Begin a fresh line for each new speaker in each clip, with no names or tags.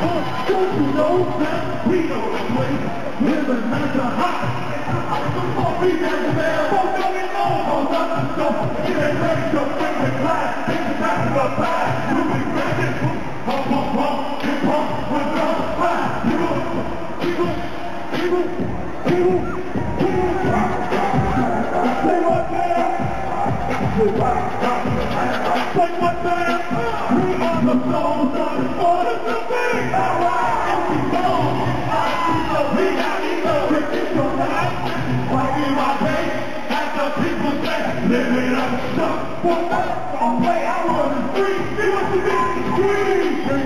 that we know the way? We're the nights are hot. We get the mail, both going on, hold up the door. Get it ready to bring the class. It's time to go back. We'll be ready. Pump, pump, pump, hip hop, we're gonna fly. People, people, people, people, people. Say what, man? Say what, man? We are the souls of the live it up, stuck. For what? I'll play out on the street. See what you mean? Scream.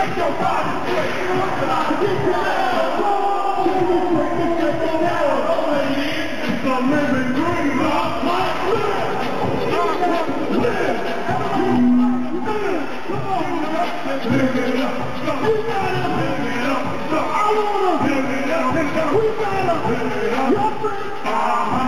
Make your body down. A living it up, we gotta live it up, I wanna it up, we gotta it up, your